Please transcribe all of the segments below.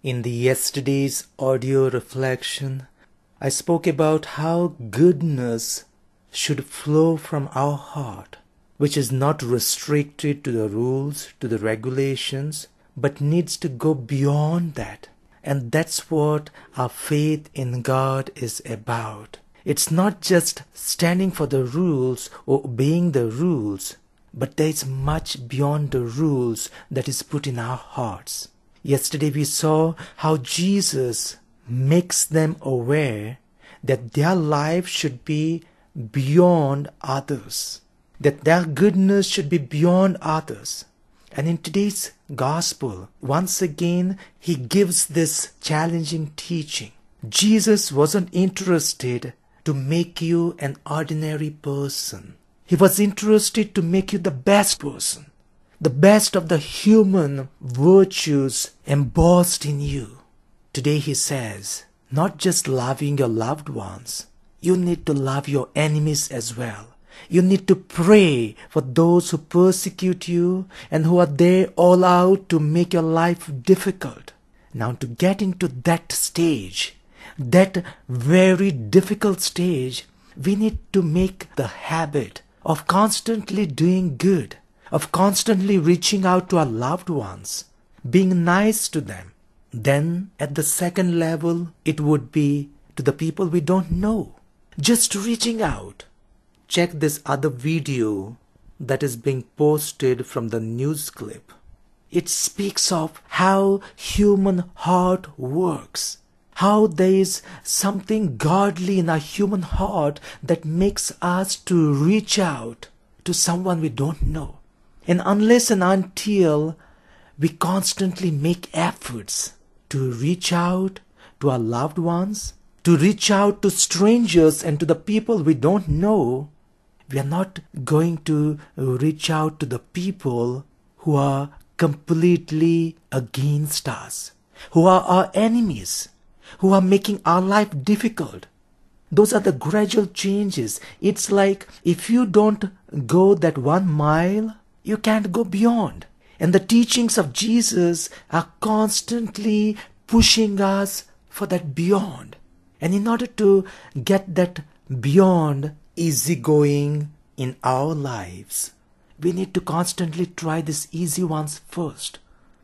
In the yesterday's audio reflection, I spoke about how goodness should flow from our heart, which is not restricted to the rules, to the regulations, but needs to go beyond that. And that's what our faith in God is about. It's not just standing for the rules or obeying the rules, but there is much beyond the rules that is put in our hearts. Yesterday we saw how Jesus makes them aware that their life should be beyond others, that their goodness should be beyond others. And in today's gospel, once again, he gives this challenging teaching. Jesus wasn't interested to make you an ordinary person. He was interested to make you the best person the best of the human virtues embossed in you. Today he says, not just loving your loved ones, you need to love your enemies as well. You need to pray for those who persecute you and who are there all out to make your life difficult. Now to get into that stage, that very difficult stage, we need to make the habit of constantly doing good of constantly reaching out to our loved ones, being nice to them. Then, at the second level, it would be to the people we don't know. Just reaching out. Check this other video that is being posted from the news clip. It speaks of how human heart works. How there is something godly in our human heart that makes us to reach out to someone we don't know. And unless and until we constantly make efforts to reach out to our loved ones, to reach out to strangers and to the people we don't know, we are not going to reach out to the people who are completely against us, who are our enemies, who are making our life difficult. Those are the gradual changes. It's like if you don't go that one mile, you can't go beyond. And the teachings of Jesus are constantly pushing us for that beyond. And in order to get that beyond easygoing in our lives, we need to constantly try these easy ones first.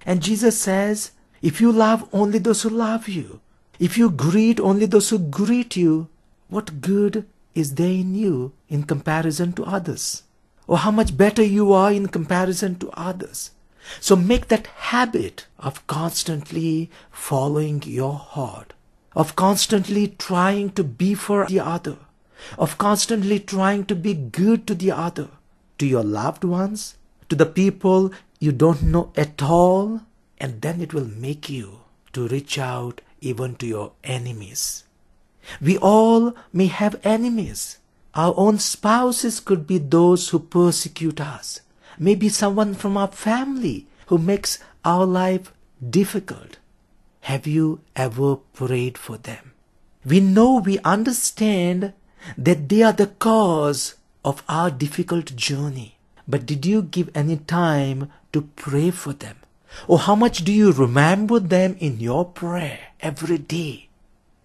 And Jesus says, if you love only those who love you, if you greet only those who greet you, what good is there in you in comparison to others? Or how much better you are in comparison to others. So make that habit of constantly following your heart, of constantly trying to be for the other, of constantly trying to be good to the other, to your loved ones, to the people you don't know at all, and then it will make you to reach out even to your enemies. We all may have enemies. Our own spouses could be those who persecute us. Maybe someone from our family who makes our life difficult. Have you ever prayed for them? We know, we understand that they are the cause of our difficult journey. But did you give any time to pray for them? Or how much do you remember them in your prayer every day?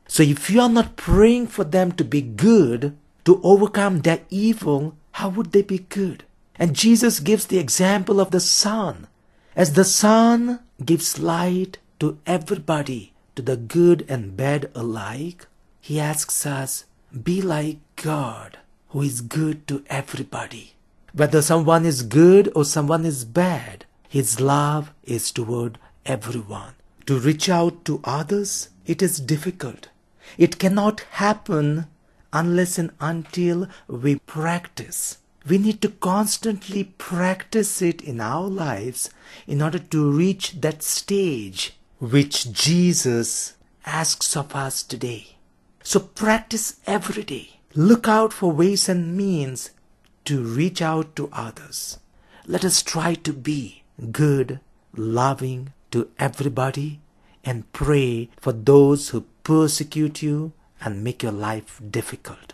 So if you are not praying for them to be good, to overcome their evil, how would they be good? And Jesus gives the example of the sun. As the sun gives light to everybody, to the good and bad alike, he asks us, be like God, who is good to everybody. Whether someone is good or someone is bad, his love is toward everyone. To reach out to others, it is difficult. It cannot happen unless and until we practice. We need to constantly practice it in our lives in order to reach that stage which Jesus asks of us today. So practice every day. Look out for ways and means to reach out to others. Let us try to be good, loving to everybody, and pray for those who persecute you and make your life difficult.